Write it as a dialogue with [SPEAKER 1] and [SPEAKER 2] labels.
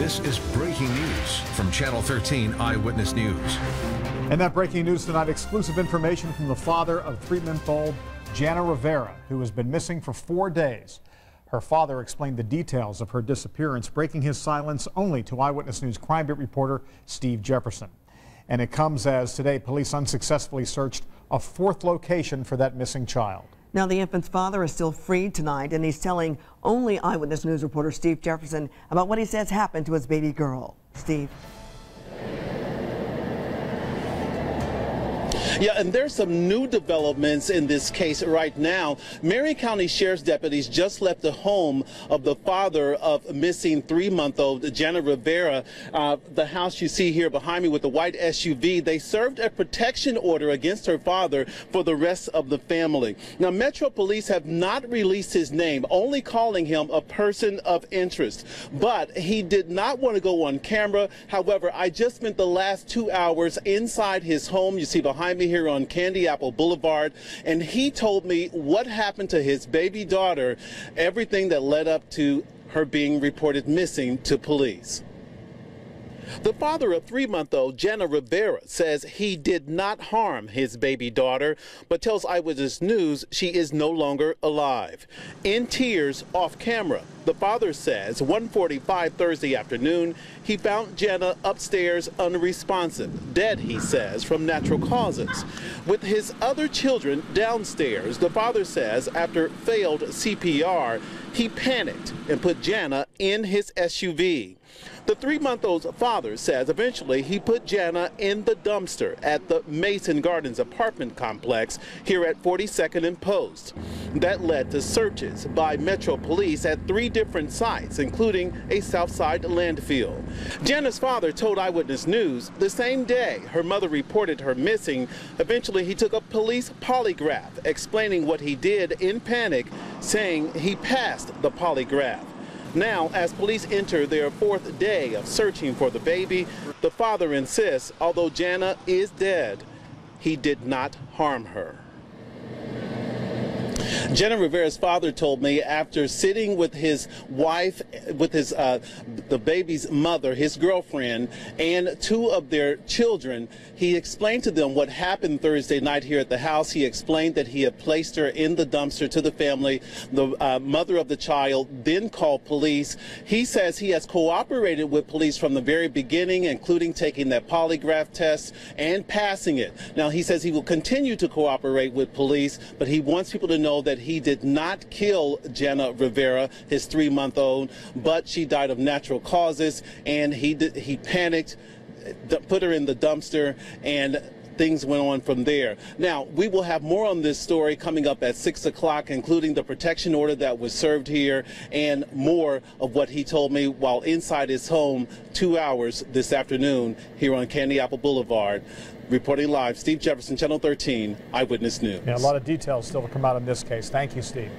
[SPEAKER 1] This is breaking news from Channel 13 Eyewitness News.
[SPEAKER 2] And that breaking news tonight, exclusive information from the father of three-month-old Janna Rivera, who has been missing for four days. Her father explained the details of her disappearance, breaking his silence only to Eyewitness News crime beat reporter Steve Jefferson. And it comes as today police unsuccessfully searched a fourth location for that missing child.
[SPEAKER 3] Now, the infant's father is still free tonight, and he's telling only Eyewitness News reporter Steve Jefferson about what he says happened to his baby girl. Steve.
[SPEAKER 4] Yeah, and there's some new developments in this case right now. Marion County Sheriff's deputies just left the home of the father of missing three-month-old Janna Rivera. Uh, the house you see here behind me with the white SUV, they served a protection order against her father for the rest of the family. Now, Metro Police have not released his name, only calling him a person of interest. But he did not want to go on camera. However, I just spent the last two hours inside his home. You see behind me here on Candy Apple Boulevard, and he told me what happened to his baby daughter, everything that led up to her being reported missing to police. The father of three-month-old Janna Rivera says he did not harm his baby daughter, but tells Eyewitness News she is no longer alive. In tears, off camera, the father says 1:45 Thursday afternoon, he found Janna upstairs unresponsive, dead, he says, from natural causes. With his other children downstairs, the father says after failed CPR, he panicked and put Janna in his SUV. The three-month-old's father says eventually he put Janna in the dumpster at the Mason Gardens apartment complex here at 42nd and Post. That led to searches by Metro Police at three different sites, including a Southside landfill. Janna's father told Eyewitness News the same day her mother reported her missing, eventually he took a police polygraph, explaining what he did in panic, saying he passed the polygraph. Now, as police enter their fourth day of searching for the baby, the father insists, although Janna is dead, he did not harm her. Janna Rivera's father told me after sitting with his wife, with his uh, the baby's mother, his girlfriend, and two of their children, he explained to them what happened Thursday night here at the house. He explained that he had placed her in the dumpster to the family. The uh, mother of the child then called police. He says he has cooperated with police from the very beginning, including taking that polygraph test and passing it. Now, he says he will continue to cooperate with police, but he wants people to know that he did not kill Janna Rivera, his three-month-old, but she died of natural causes, and he did, he panicked, put her in the dumpster, and things went on from there. Now, we will have more on this story coming up at 6 o'clock, including the protection order that was served here and more of what he told me while inside his home two hours this afternoon here on Candy Apple Boulevard. Reporting live, Steve Jefferson, Channel 13, Eyewitness News.
[SPEAKER 2] Yeah, a lot of details still to come out in this case. Thank you, Steve.